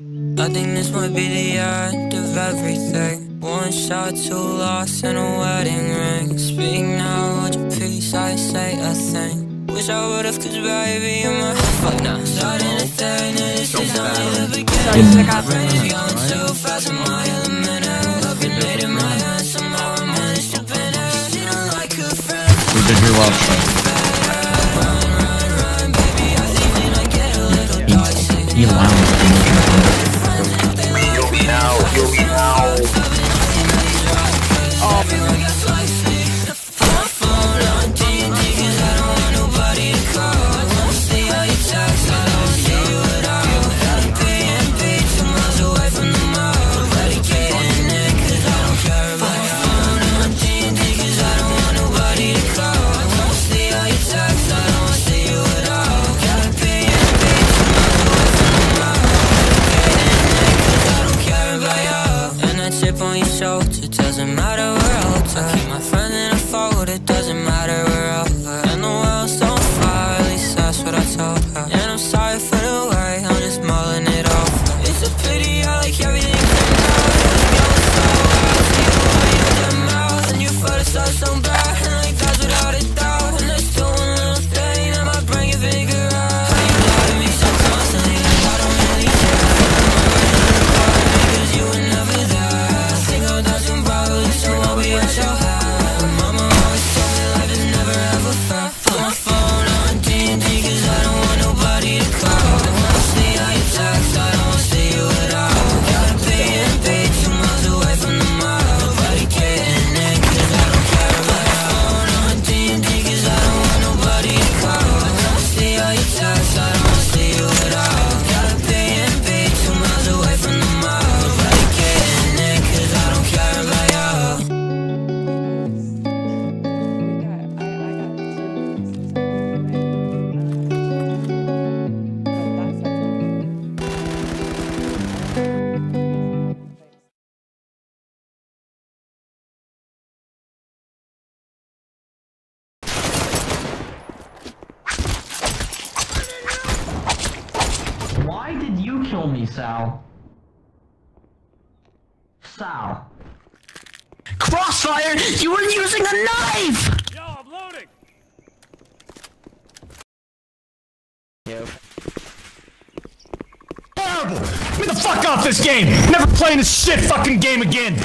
I think this might be the end of everything. One shot, two lost, and a wedding ring. Speak now, hold your peace, I say a thing. Wish I would've, cause baby, you're my fuck now. Starting a thing, and this is only the beginning. Brain's going too fast, I'm my element. Love it made in my hands, somehow I managed to pin it. You know, like a friend. We did loud stuff. Shoulder doesn't matter where I'll I keep my friend in a fold, it doesn't matter me, Sal? Sal. Crossfire! You were using a knife! Yo, I'm loading. Horrible! Get the fuck off this game! Never playing this shit fucking game again!